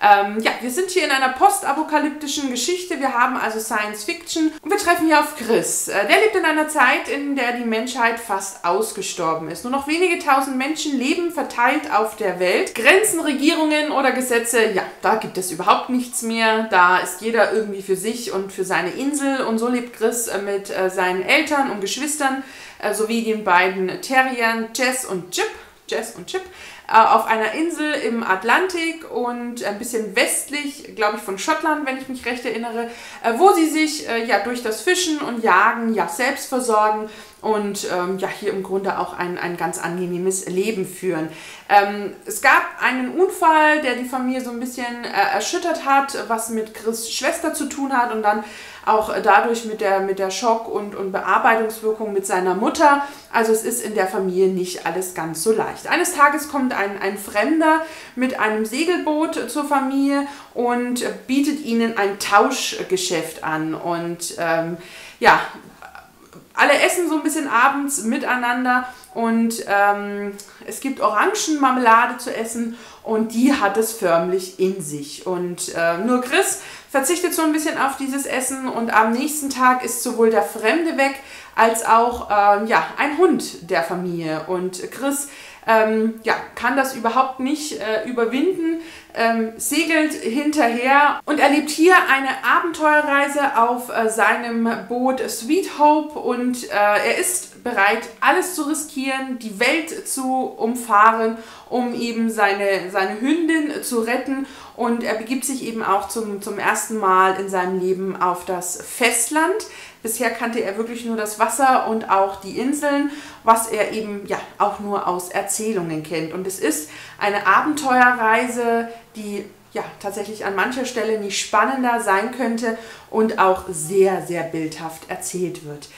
Ähm, ja, wir sind hier in einer postapokalyptischen Geschichte. Wir haben also Science Fiction und wir treffen hier auf Chris. Äh, der lebt in einer Zeit, in der die Menschheit fast ausgestorben ist. Nur noch wenige tausend Menschen leben verteilt auf der Welt. Grenzen, Regierungen oder Gesetze, ja, da gibt es überhaupt nichts mehr. Da ist jeder irgendwie für sich und für seine Insel. Und so lebt Chris äh, mit äh, seinen Eltern und Geschwistern sowie den beiden Terriern Jess und Chip. Jess und Chip auf einer Insel im Atlantik und ein bisschen westlich, glaube ich, von Schottland, wenn ich mich recht erinnere, äh, wo sie sich äh, ja durch das Fischen und Jagen ja selbst versorgen und ähm, ja, hier im Grunde auch ein, ein ganz angenehmes Leben führen. Ähm, es gab einen Unfall, der die Familie so ein bisschen äh, erschüttert hat, was mit Chris Schwester zu tun hat und dann auch dadurch mit der, mit der Schock- und, und Bearbeitungswirkung mit seiner Mutter. Also es ist in der Familie nicht alles ganz so leicht. Eines Tages kommt ein, ein Fremder mit einem Segelboot zur Familie und bietet ihnen ein Tauschgeschäft an. Und ähm, ja, alle essen so ein bisschen abends miteinander und ähm, es gibt Orangenmarmelade zu essen und die hat es förmlich in sich. Und äh, nur Chris verzichtet so ein bisschen auf dieses Essen und am nächsten Tag ist sowohl der Fremde weg als auch äh, ja, ein Hund der Familie. Und Chris ähm, ja, kann das überhaupt nicht äh, überwinden, ähm, segelt hinterher und erlebt hier eine Abenteuerreise auf äh, seinem Boot Sweet Hope und äh, er ist bereit, alles zu riskieren, die Welt zu umfahren, um eben seine, seine Hündin zu retten und er begibt sich eben auch zum, zum ersten Mal in seinem Leben auf das Festland. Bisher kannte er wirklich nur das Wasser und auch die Inseln, was er eben ja auch nur aus Erzählungen kennt. Und es ist eine Abenteuerreise, die ja tatsächlich an mancher Stelle nicht spannender sein könnte und auch sehr, sehr bildhaft erzählt wird.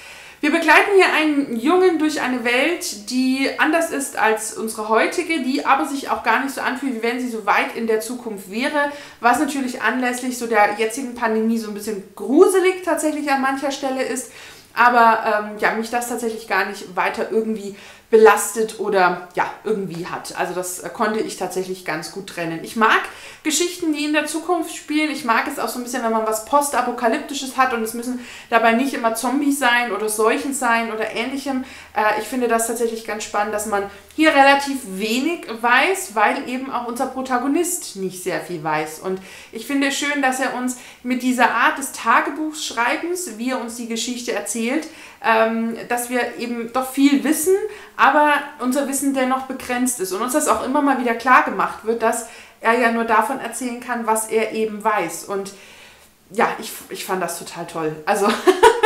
Wir begleiten hier einen Jungen durch eine Welt, die anders ist als unsere heutige, die aber sich auch gar nicht so anfühlt, wie wenn sie so weit in der Zukunft wäre, was natürlich anlässlich so der jetzigen Pandemie so ein bisschen gruselig tatsächlich an mancher Stelle ist, aber ähm, ja, mich das tatsächlich gar nicht weiter irgendwie belastet oder ja, irgendwie hat. Also das äh, konnte ich tatsächlich ganz gut trennen. Ich mag Geschichten, die in der Zukunft spielen. Ich mag es auch so ein bisschen, wenn man was Postapokalyptisches hat und es müssen dabei nicht immer Zombies sein oder Seuchen sein oder ähnlichem. Äh, ich finde das tatsächlich ganz spannend, dass man hier relativ wenig weiß, weil eben auch unser Protagonist nicht sehr viel weiß. Und ich finde es schön, dass er uns mit dieser Art des Tagebuchschreibens, wie er uns die Geschichte erzählt, ähm, dass wir eben doch viel wissen, aber unser Wissen dennoch begrenzt ist. Und uns das auch immer mal wieder klar gemacht wird, dass er ja nur davon erzählen kann, was er eben weiß. Und ja, ich, ich fand das total toll. Also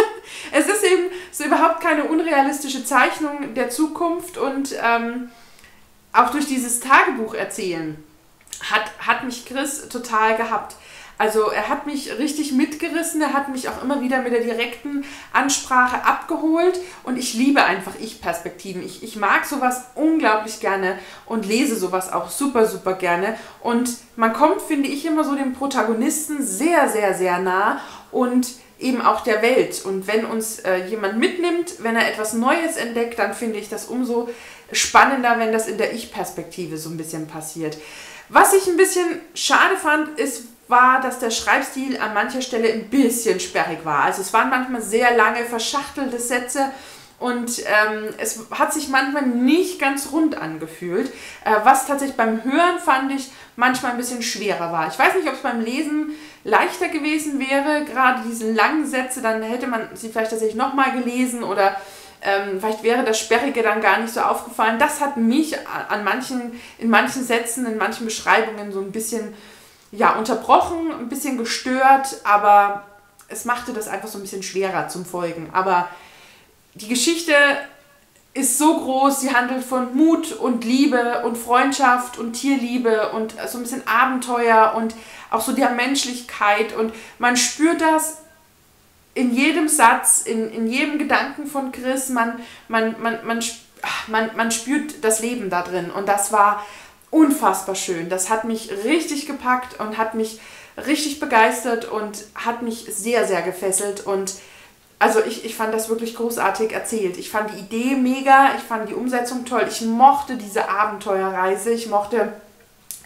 [laughs] es ist eben so überhaupt keine unrealistische Zeichnung der Zukunft und ähm, auch durch dieses Tagebuch erzählen hat, hat mich Chris total gehabt. Also er hat mich richtig mitgerissen, er hat mich auch immer wieder mit der direkten Ansprache abgeholt und ich liebe einfach Ich-Perspektiven. Ich, ich mag sowas unglaublich gerne und lese sowas auch super, super gerne. Und man kommt, finde ich, immer so dem Protagonisten sehr, sehr, sehr nah und eben auch der Welt. Und wenn uns äh, jemand mitnimmt, wenn er etwas Neues entdeckt, dann finde ich das umso spannender, wenn das in der Ich-Perspektive so ein bisschen passiert. Was ich ein bisschen schade fand, ist, war, dass der Schreibstil an mancher Stelle ein bisschen sperrig war. Also es waren manchmal sehr lange verschachtelte Sätze und ähm, es hat sich manchmal nicht ganz rund angefühlt, äh, was tatsächlich beim Hören fand ich manchmal ein bisschen schwerer war. Ich weiß nicht, ob es beim Lesen leichter gewesen wäre, gerade diese langen Sätze, dann hätte man sie vielleicht tatsächlich nochmal gelesen oder ähm, vielleicht wäre das Sperrige dann gar nicht so aufgefallen. Das hat mich an manchen, in manchen Sätzen, in manchen Beschreibungen so ein bisschen ja, unterbrochen, ein bisschen gestört, aber es machte das einfach so ein bisschen schwerer zum Folgen. Aber die Geschichte ist so groß, sie handelt von Mut und Liebe und Freundschaft und Tierliebe und so ein bisschen Abenteuer und auch so der Menschlichkeit. Und man spürt das in jedem Satz, in, in jedem Gedanken von Chris, man, man, man, man, man, man spürt das Leben da drin. Und das war unfassbar schön. Das hat mich richtig gepackt und hat mich richtig begeistert und hat mich sehr, sehr gefesselt. Und also ich, ich fand das wirklich großartig erzählt. Ich fand die Idee mega, ich fand die Umsetzung toll. Ich mochte diese Abenteuerreise. Ich mochte,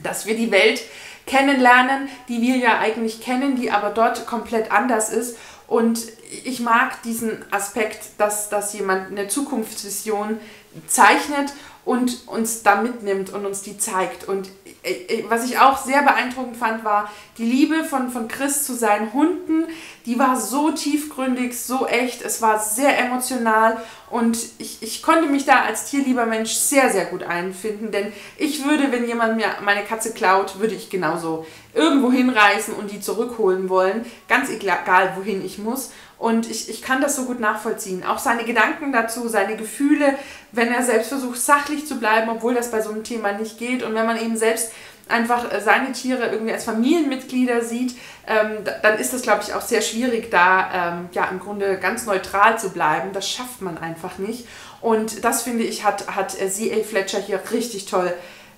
dass wir die Welt kennenlernen, die wir ja eigentlich kennen, die aber dort komplett anders ist. Und ich mag diesen Aspekt, dass, dass jemand eine Zukunftsvision zeichnet und uns da mitnimmt und uns die zeigt. Und äh, äh, was ich auch sehr beeindruckend fand, war die Liebe von, von Chris zu seinen Hunden. Die war so tiefgründig, so echt. Es war sehr emotional und ich, ich konnte mich da als tierlieber Mensch sehr, sehr gut einfinden. Denn ich würde, wenn jemand mir meine Katze klaut, würde ich genauso irgendwo hinreißen und die zurückholen wollen. Ganz egal, wohin ich muss. Und ich, ich kann das so gut nachvollziehen. Auch seine Gedanken dazu, seine Gefühle, wenn er selbst versucht, sachlich zu bleiben, obwohl das bei so einem Thema nicht geht. Und wenn man eben selbst einfach äh, seine Tiere irgendwie als Familienmitglieder sieht, ähm, dann ist das, glaube ich, auch sehr schwierig, da ähm, ja im Grunde ganz neutral zu bleiben. Das schafft man einfach nicht. Und das finde ich, hat, hat C.A. Fletcher hier richtig toll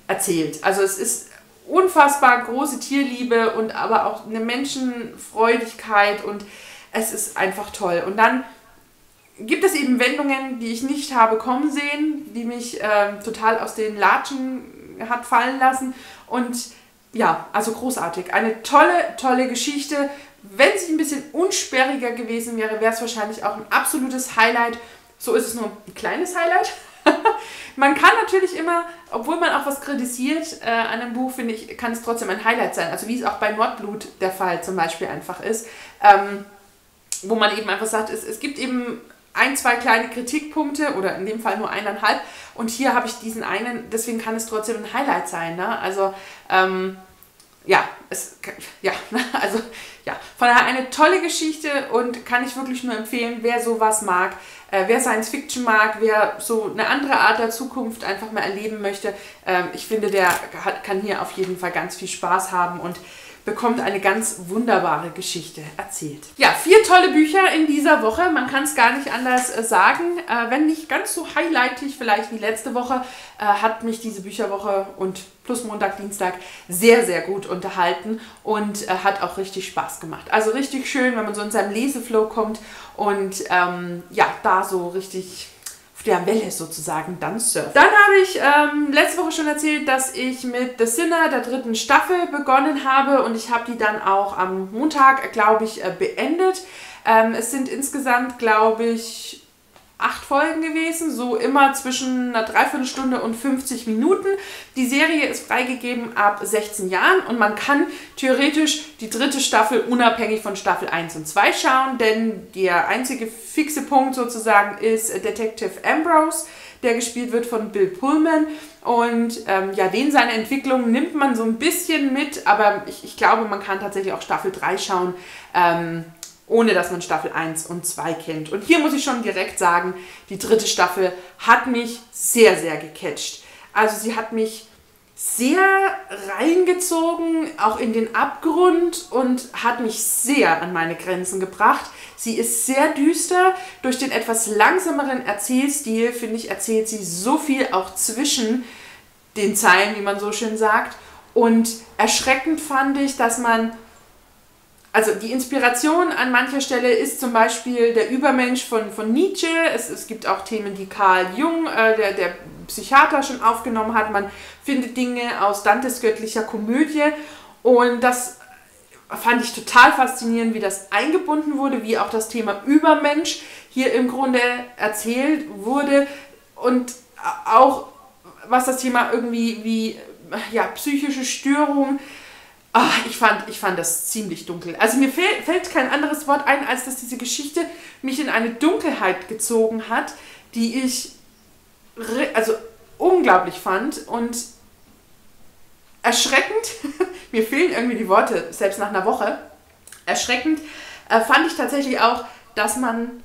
erzählt. Also es ist unfassbar große Tierliebe und aber auch eine Menschenfreudigkeit und es ist einfach toll. Und dann gibt es eben Wendungen, die ich nicht habe kommen sehen, die mich äh, total aus den Latschen hat fallen lassen. Und ja, also großartig. Eine tolle, tolle Geschichte. Wenn sie ein bisschen unsperriger gewesen wäre, wäre es wahrscheinlich auch ein absolutes Highlight. So ist es nur ein kleines Highlight. [laughs] man kann natürlich immer, obwohl man auch was kritisiert äh, an einem Buch, finde ich, kann es trotzdem ein Highlight sein. Also wie es auch bei Nordblut der Fall zum Beispiel einfach ist. Ähm, wo man eben einfach sagt, es, es gibt eben ein, zwei kleine Kritikpunkte oder in dem Fall nur eineinhalb und hier habe ich diesen einen, deswegen kann es trotzdem ein Highlight sein. Ne? Also ähm, ja, es, [laughs] ja, also ja, von daher eine tolle Geschichte und kann ich wirklich nur empfehlen, wer sowas mag, äh, wer Science Fiction mag, wer so eine andere Art der Zukunft einfach mal erleben möchte. Ähm, ich finde, der hat, kann hier auf jeden Fall ganz viel Spaß haben und bekommt eine ganz wunderbare Geschichte erzählt. Ja, vier tolle Bücher in dieser Woche. Man kann es gar nicht anders äh, sagen. Äh, wenn nicht ganz so highlightig vielleicht wie letzte Woche, äh, hat mich diese Bücherwoche und plus Montag, Dienstag sehr, sehr gut unterhalten und äh, hat auch richtig Spaß gemacht. Also richtig schön, wenn man so in seinem Leseflow kommt und ähm, ja, da so richtig der Welle sozusagen dann surfen. Dann habe ich ähm, letzte Woche schon erzählt, dass ich mit The Sinner der dritten Staffel begonnen habe und ich habe die dann auch am Montag, glaube ich, äh, beendet. Ähm, es sind insgesamt, glaube ich, acht Folgen gewesen, so immer zwischen einer Dreiviertelstunde und 50 Minuten. Die Serie ist freigegeben ab 16 Jahren und man kann theoretisch die dritte Staffel unabhängig von Staffel 1 und 2 schauen, denn der einzige fixe Punkt sozusagen ist Detective Ambrose, der gespielt wird von Bill Pullman. Und ähm, ja, den seine Entwicklung nimmt man so ein bisschen mit, aber ich, ich glaube, man kann tatsächlich auch Staffel 3 schauen. Ähm, ohne dass man Staffel 1 und 2 kennt. Und hier muss ich schon direkt sagen, die dritte Staffel hat mich sehr, sehr gecatcht. Also sie hat mich sehr reingezogen, auch in den Abgrund und hat mich sehr an meine Grenzen gebracht. Sie ist sehr düster. Durch den etwas langsameren Erzählstil, finde ich, erzählt sie so viel auch zwischen den Zeilen, wie man so schön sagt. Und erschreckend fand ich, dass man also die Inspiration an mancher Stelle ist zum Beispiel der Übermensch von, von Nietzsche. Es, es gibt auch Themen, die Carl Jung, äh, der, der Psychiater, schon aufgenommen hat. Man findet Dinge aus Dantes göttlicher Komödie. Und das fand ich total faszinierend, wie das eingebunden wurde, wie auch das Thema Übermensch hier im Grunde erzählt wurde. Und auch was das Thema irgendwie wie ja, psychische Störungen Ach, ich, fand, ich fand das ziemlich dunkel. Also mir fällt, fällt kein anderes Wort ein, als dass diese Geschichte mich in eine Dunkelheit gezogen hat, die ich also unglaublich fand und erschreckend, [laughs] mir fehlen irgendwie die Worte, selbst nach einer Woche, erschreckend äh, fand ich tatsächlich auch, dass man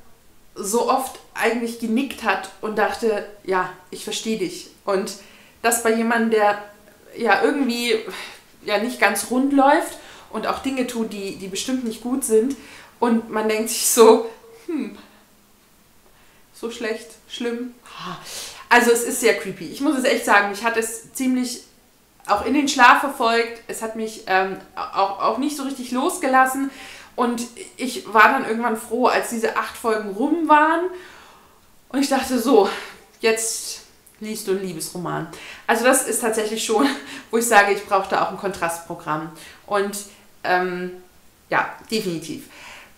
so oft eigentlich genickt hat und dachte, ja, ich verstehe dich. Und das bei jemandem, der ja irgendwie ja nicht ganz rund läuft und auch Dinge tut, die, die bestimmt nicht gut sind. Und man denkt sich so, hm, so schlecht, schlimm. Also es ist sehr creepy. Ich muss es echt sagen, mich hat es ziemlich auch in den Schlaf verfolgt. Es hat mich ähm, auch, auch nicht so richtig losgelassen. Und ich war dann irgendwann froh, als diese acht Folgen rum waren. Und ich dachte so, jetzt liest du einen Liebesroman. Also das ist tatsächlich schon, wo ich sage, ich brauche da auch ein Kontrastprogramm. Und ähm, ja, definitiv.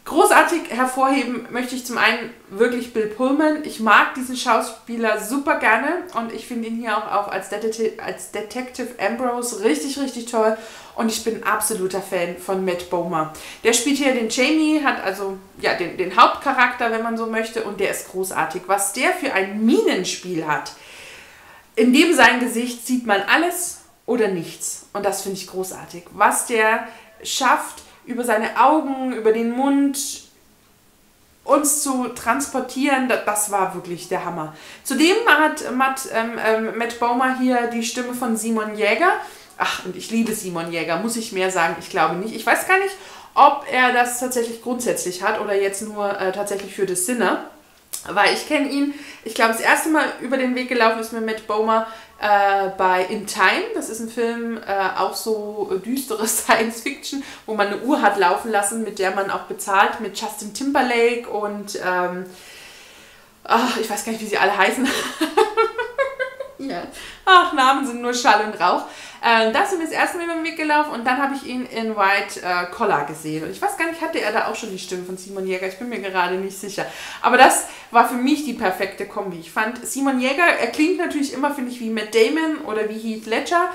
Großartig hervorheben möchte ich zum einen wirklich Bill Pullman. Ich mag diesen Schauspieler super gerne und ich finde ihn hier auch, auch als, Detective, als Detective Ambrose richtig, richtig toll. Und ich bin ein absoluter Fan von Matt Bomer. Der spielt hier den Jamie, hat also ja, den, den Hauptcharakter, wenn man so möchte, und der ist großartig. Was der für ein Minenspiel hat, in dem sein Gesicht sieht man alles oder nichts. Und das finde ich großartig. Was der schafft, über seine Augen, über den Mund uns zu transportieren, das war wirklich der Hammer. Zudem hat Matt, ähm, ähm, Matt Baumer hier die Stimme von Simon Jäger. Ach, und ich liebe Simon Jäger, muss ich mehr sagen? Ich glaube nicht. Ich weiß gar nicht, ob er das tatsächlich grundsätzlich hat oder jetzt nur äh, tatsächlich für The Sinner. Weil ich kenne ihn, ich glaube, das erste Mal über den Weg gelaufen ist mir Matt Bomer äh, bei In Time. Das ist ein Film, äh, auch so düstere [laughs] Science Fiction, wo man eine Uhr hat laufen lassen, mit der man auch bezahlt, mit Justin Timberlake und ähm, ach, ich weiß gar nicht, wie sie alle heißen. [laughs] ja. Ach, Namen sind nur Schall und Rauch. Ähm, da sind wir das erste Mal über den Weg gelaufen und dann habe ich ihn in White äh, Collar gesehen. Und ich weiß gar nicht, hatte er da auch schon die Stimme von Simon Jäger? Ich bin mir gerade nicht sicher. Aber das war für mich die perfekte Kombi. Ich fand Simon Jäger, er klingt natürlich immer, finde ich, wie Matt Damon oder wie Heath Ledger,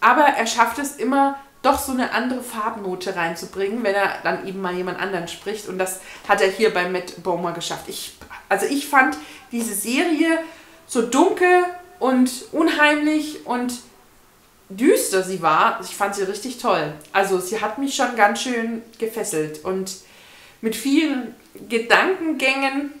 aber er schafft es immer, doch so eine andere Farbnote reinzubringen, wenn er dann eben mal jemand anderen spricht. Und das hat er hier bei Matt Bomer geschafft. Ich, also ich fand diese Serie so dunkel und unheimlich und düster sie war, ich fand sie richtig toll. Also sie hat mich schon ganz schön gefesselt und mit vielen Gedankengängen,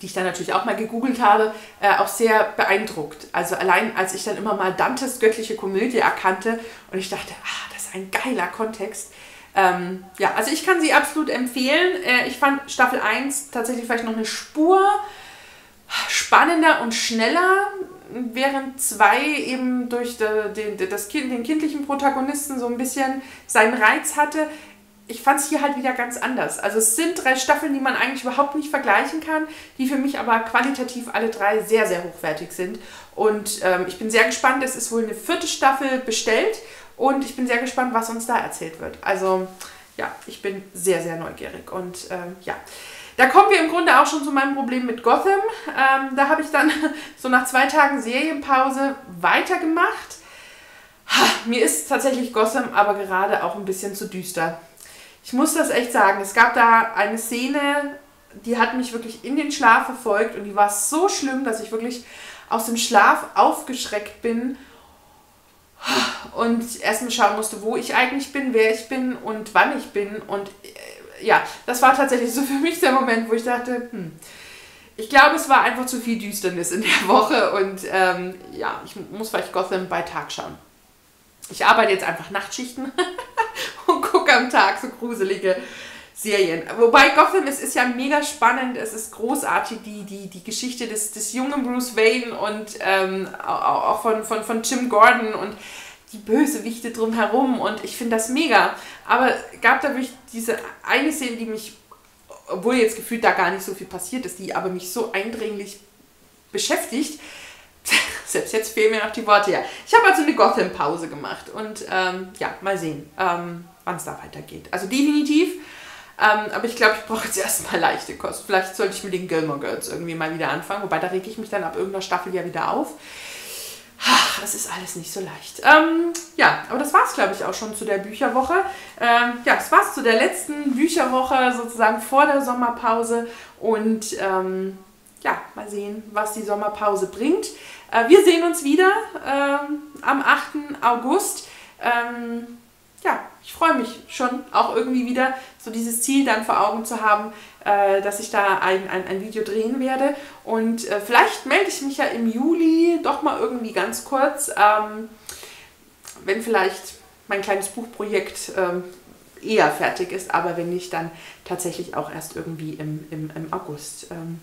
die ich dann natürlich auch mal gegoogelt habe, äh, auch sehr beeindruckt. Also allein als ich dann immer mal Dantes göttliche Komödie erkannte und ich dachte, ah, das ist ein geiler Kontext. Ähm, ja, also ich kann sie absolut empfehlen. Äh, ich fand Staffel 1 tatsächlich vielleicht noch eine Spur spannender und schneller während zwei eben durch den, das kind, den kindlichen Protagonisten so ein bisschen seinen Reiz hatte, ich fand es hier halt wieder ganz anders. Also es sind drei Staffeln, die man eigentlich überhaupt nicht vergleichen kann, die für mich aber qualitativ alle drei sehr, sehr hochwertig sind. Und ähm, ich bin sehr gespannt, es ist wohl eine vierte Staffel bestellt und ich bin sehr gespannt, was uns da erzählt wird. Also ja, ich bin sehr, sehr neugierig und ähm, ja. Da kommen wir im Grunde auch schon zu meinem Problem mit Gotham. Ähm, da habe ich dann [laughs] so nach zwei Tagen Serienpause weitergemacht. Mir ist tatsächlich Gotham aber gerade auch ein bisschen zu düster. Ich muss das echt sagen. Es gab da eine Szene, die hat mich wirklich in den Schlaf verfolgt und die war so schlimm, dass ich wirklich aus dem Schlaf aufgeschreckt bin und erstmal schauen musste, wo ich eigentlich bin, wer ich bin und wann ich bin. Und ja, das war tatsächlich so für mich der Moment, wo ich dachte, hm, ich glaube, es war einfach zu viel Düsternis in der Woche und ähm, ja, ich muss vielleicht Gotham bei Tag schauen. Ich arbeite jetzt einfach Nachtschichten [laughs] und gucke am Tag so gruselige Serien. Wobei Gotham, es ist ja mega spannend, es ist großartig, die, die, die Geschichte des, des jungen Bruce Wayne und ähm, auch von, von, von Jim Gordon und die Bösewichte drumherum und ich finde das mega. Aber gab da wirklich diese eine Szene, die mich, obwohl jetzt gefühlt da gar nicht so viel passiert ist, die aber mich so eindringlich beschäftigt. [laughs] Selbst jetzt fehlen mir noch die Worte. Ja, ich habe also eine Gotham-Pause gemacht und ähm, ja, mal sehen, ähm, wann es da weitergeht. Also definitiv. Ähm, aber ich glaube, ich brauche jetzt erstmal leichte Kost. Vielleicht sollte ich mit den Gilmore Girls irgendwie mal wieder anfangen. Wobei, da rege ich mich dann ab irgendeiner Staffel ja wieder auf. Ach, das ist alles nicht so leicht. Ähm, ja, aber das war es, glaube ich, auch schon zu der Bücherwoche. Ähm, ja, das war es zu der letzten Bücherwoche sozusagen vor der Sommerpause. Und ähm, ja, mal sehen, was die Sommerpause bringt. Äh, wir sehen uns wieder ähm, am 8. August. Ähm, ja, ich freue mich schon auch irgendwie wieder so dieses Ziel dann vor Augen zu haben, äh, dass ich da ein, ein, ein Video drehen werde. Und äh, vielleicht melde ich mich ja im Juli doch mal irgendwie ganz kurz, ähm, wenn vielleicht mein kleines Buchprojekt ähm, eher fertig ist, aber wenn nicht, dann tatsächlich auch erst irgendwie im, im, im August. Ähm,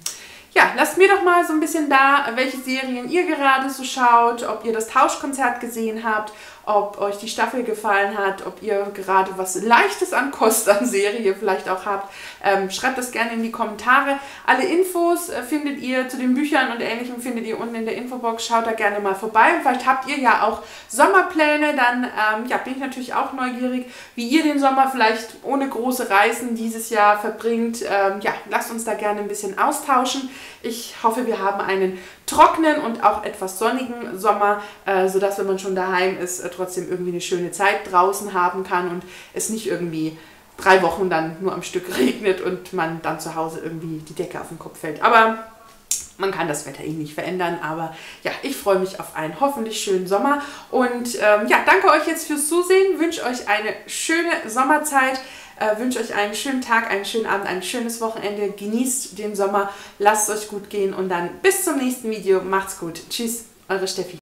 ja, lasst mir doch mal so ein bisschen da, welche Serien ihr gerade so schaut, ob ihr das Tauschkonzert gesehen habt, ob euch die Staffel gefallen hat, ob ihr gerade was Leichtes an Kost an Serie vielleicht auch habt. Ähm, schreibt das gerne in die Kommentare. Alle Infos äh, findet ihr zu den Büchern und Ähnlichem findet ihr unten in der Infobox. Schaut da gerne mal vorbei. Vielleicht habt ihr ja auch Sommerpläne. Dann ähm, ja, bin ich natürlich auch neugierig, wie ihr den Sommer vielleicht ohne große Reisen dieses Jahr verbringt. Ähm, ja, lasst uns da gerne ein bisschen austauschen. Ich hoffe, wir haben einen trockenen und auch etwas sonnigen Sommer, äh, sodass, wenn man schon daheim ist, äh, trotzdem irgendwie eine schöne Zeit draußen haben kann und es nicht irgendwie drei Wochen dann nur am Stück [laughs] regnet und man dann zu Hause irgendwie die Decke auf den Kopf fällt. Aber man kann das Wetter eh nicht verändern, aber ja, ich freue mich auf einen hoffentlich schönen Sommer. Und ähm, ja, danke euch jetzt fürs Zusehen, wünsche euch eine schöne Sommerzeit, äh, wünsche euch einen schönen Tag, einen schönen Abend, ein schönes Wochenende, genießt den Sommer, lasst es euch gut gehen und dann bis zum nächsten Video, macht's gut, tschüss, eure Steffi.